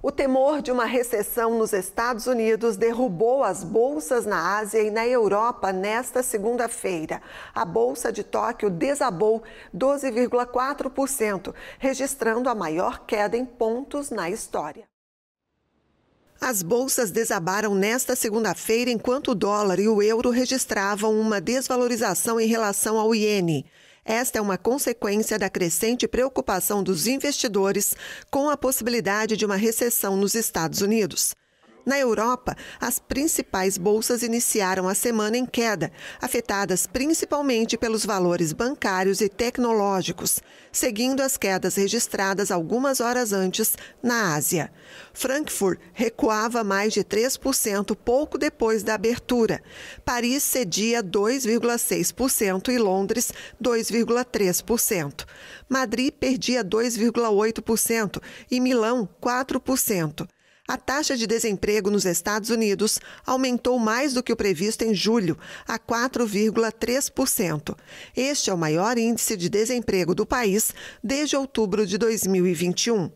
O temor de uma recessão nos Estados Unidos derrubou as bolsas na Ásia e na Europa nesta segunda-feira. A bolsa de Tóquio desabou 12,4%, registrando a maior queda em pontos na história. As bolsas desabaram nesta segunda-feira, enquanto o dólar e o euro registravam uma desvalorização em relação ao iene. Esta é uma consequência da crescente preocupação dos investidores com a possibilidade de uma recessão nos Estados Unidos. Na Europa, as principais bolsas iniciaram a semana em queda, afetadas principalmente pelos valores bancários e tecnológicos, seguindo as quedas registradas algumas horas antes na Ásia. Frankfurt recuava mais de 3% pouco depois da abertura. Paris cedia 2,6% e Londres 2,3%. Madrid perdia 2,8% e Milão 4%. A taxa de desemprego nos Estados Unidos aumentou mais do que o previsto em julho, a 4,3%. Este é o maior índice de desemprego do país desde outubro de 2021.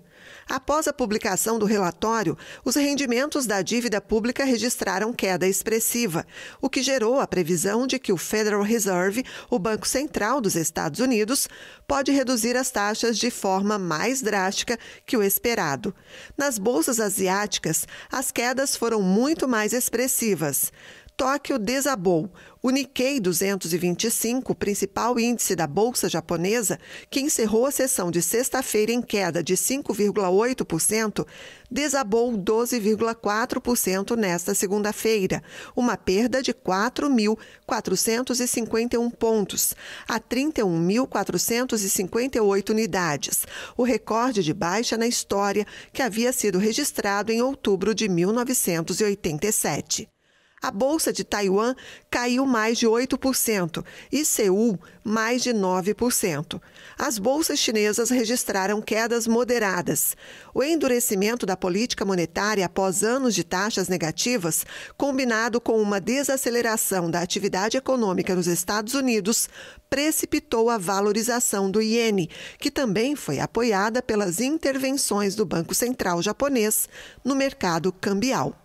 Após a publicação do relatório, os rendimentos da dívida pública registraram queda expressiva, o que gerou a previsão de que o Federal Reserve, o Banco Central dos Estados Unidos, pode reduzir as taxas de forma mais drástica que o esperado. Nas bolsas asiáticas, as quedas foram muito mais expressivas. Tóquio desabou. O Nikkei 225, principal índice da bolsa japonesa, que encerrou a sessão de sexta-feira em queda de 5,8%, desabou 12,4% nesta segunda-feira, uma perda de 4.451 pontos, a 31.458 unidades, o recorde de baixa na história que havia sido registrado em outubro de 1987. A bolsa de Taiwan caiu mais de 8% e Seul mais de 9%. As bolsas chinesas registraram quedas moderadas. O endurecimento da política monetária após anos de taxas negativas, combinado com uma desaceleração da atividade econômica nos Estados Unidos, precipitou a valorização do iene, que também foi apoiada pelas intervenções do Banco Central japonês no mercado cambial.